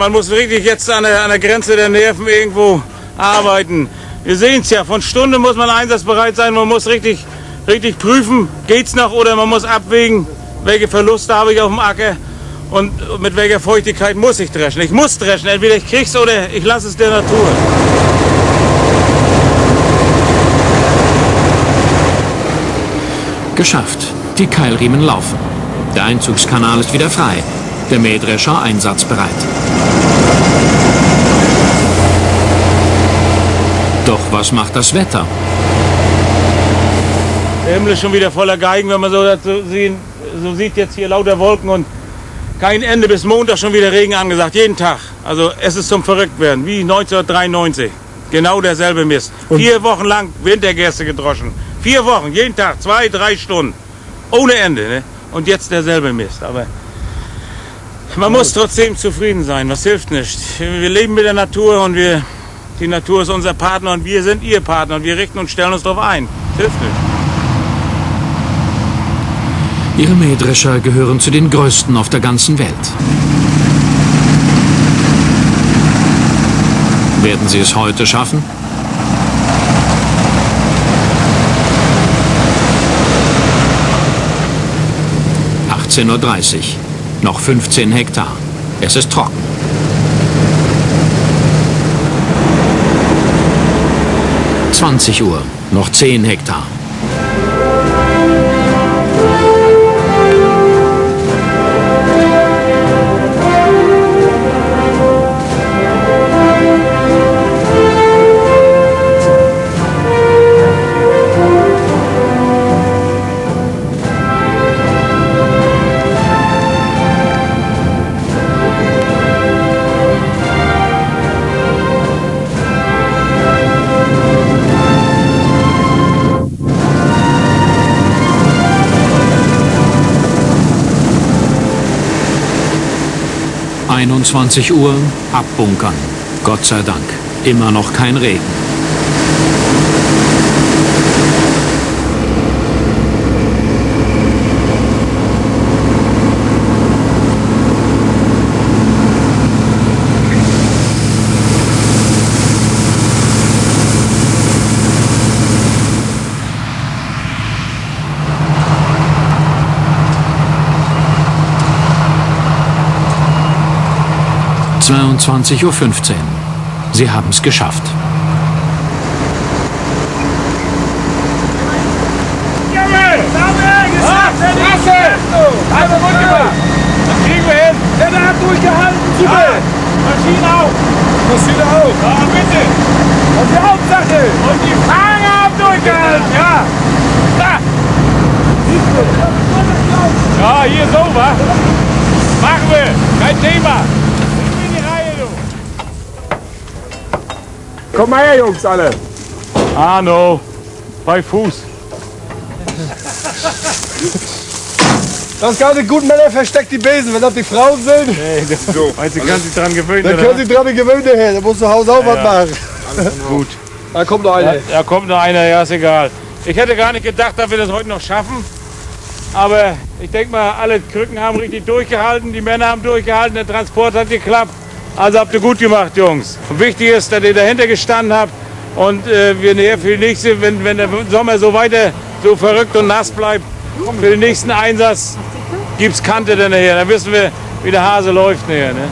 Man muss richtig jetzt an der, an der Grenze der Nerven irgendwo arbeiten. Wir sehen es ja, von Stunde muss man einsatzbereit sein. Man muss richtig, richtig prüfen, geht's noch oder man muss abwägen, welche Verluste habe ich auf dem Acker und mit welcher Feuchtigkeit muss ich dreschen. Ich muss dreschen, entweder ich krieg's oder ich lasse es der Natur. Geschafft. Die Keilriemen laufen. Der Einzugskanal ist wieder frei. Der Mähdrescher einsatzbereit. Doch was macht das Wetter? Der Himmel ist schon wieder voller Geigen, wenn man so, so, sehen, so sieht jetzt hier lauter Wolken und kein Ende bis Montag schon wieder Regen angesagt, jeden Tag. Also es ist zum Verrücktwerden, wie 1993. Genau derselbe Mist. Und Vier Wochen lang Wintergäste gedroschen. Vier Wochen, jeden Tag, zwei, drei Stunden. Ohne Ende. Ne? Und jetzt derselbe Mist. Aber man muss trotzdem zufrieden sein. Was hilft nicht. Wir leben mit der Natur und wir, die Natur ist unser Partner und wir sind ihr Partner und wir richten und stellen uns darauf ein. Das hilft nicht. Ihre Mähdrescher gehören zu den größten auf der ganzen Welt. Werden Sie es heute schaffen? Uhr. Noch 15 Hektar. Es ist trocken. Zwanzig Uhr. Noch 10 Hektar. 21 Uhr abbunkern. Gott sei Dank. Immer noch kein Regen. Zweiundzwanzig Uhr. fünfzehn. Sie haben es geschafft. Also gut gemacht. Das kriegen wir hin. Ja, der hat durchgehalten. Super. Ja, Maschine auch. Maschine auch. Ja, bitte. Und die Hauptsache. Und die Fahrer haben durchgehalten. Ja. Da. Ja, hier so, wa? Machen wir. Kein Thema. Ich bin die Reihe, du. Komm mal her, Jungs, alle. Arno. Bei Fuß. Das ganze gut Männer versteckt die Besen. Wenn das die Frauen sind, Hey, das so. Meinst du, kannst dich dran gewöhnen, dann können sie dran gewöhnen her. Da musst du Haus auch was ja. machen. Gut. Da kommt noch Ja, eine. da kommt noch einer, ja, ist egal. Ich hätte gar nicht gedacht, dass wir das heute noch schaffen. Aber ich denke mal, alle Krücken haben richtig durchgehalten, die Männer haben durchgehalten, der Transport hat geklappt. Also habt ihr gut gemacht, Jungs. Und wichtig ist, dass ihr dahinter gestanden habt und äh, wir nachher für die nächste, wenn, wenn der Sommer so weiter so verrückt und nass bleibt, für den nächsten Einsatz gibt's Kante dann nachher. Dann wissen wir, wie der Hase läuft nachher. Ne?